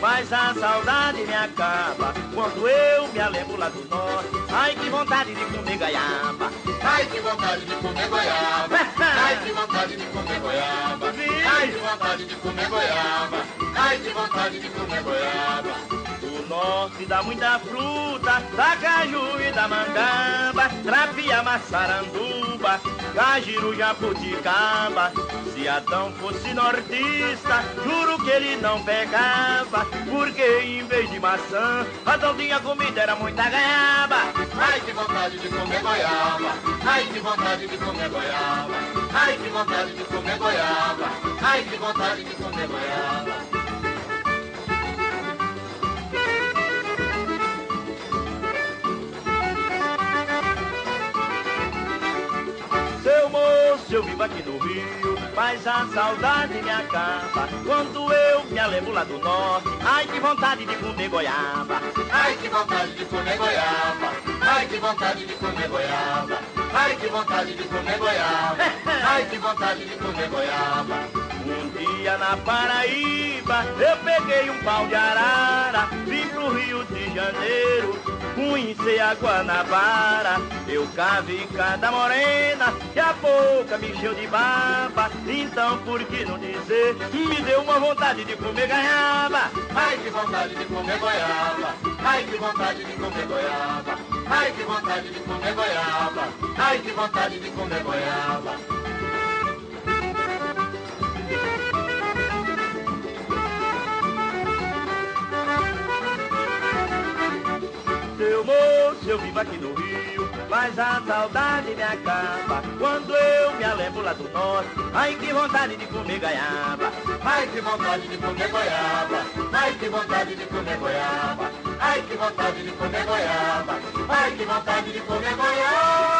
mas a saudade me acaba quando eu me lembro lá do norte. Ai, que vontade de comer gaiaba. Ai, que vontade de comer goiaba. Ai, que vontade de comer goiaba. Ai, que vontade de comer goiaba. Ai, que vontade de comer goiaba. Norte dá muita fruta, da caju e da mangaba, trapia, maçaranduba, cajiru, jabuticaba. Se Adão fosse nortista, juro que ele não pegava, porque em vez de maçã, Adão tinha comida, era muita gaiaba. Ai, que vontade de comer goiaba. Ai, que vontade de comer goiaba. Ai, que vontade de comer goiaba. Ai, que vontade de comer goiaba. Eu vivo aqui no Rio, mas a saudade me acaba quando eu me lembro lá do norte. Ai, que vontade de comer goiaba. Ai, que vontade de comer goiaba. Ai, que vontade de comer goiaba. Ai, que vontade de comer goiaba. Ai, que vontade de comer goiaba. Um dia na Paraíba, eu peguei um pau de arara, vim pro Rio de Janeiro, conheci a Guanabara. Eu cavei cada morena, que a boca me encheu de baba. Então, por que não dizer, me deu uma vontade de comer ganhaba. Ai, que vontade de comer goiaba. Ai, que vontade de comer goiaba. Ai, que vontade de comer goiaba. Ai, que vontade de comer goiaba. Eu vivo aqui no Rio, mas a saudade me acaba quando eu me lembro lá do norte. Ai, que vontade de comer gaiaba. Ai, que vontade de comer goiaba. Ai, que vontade de comer goiaba. Ai, que vontade de comer goiaba. Ai, que vontade de comer goiaba.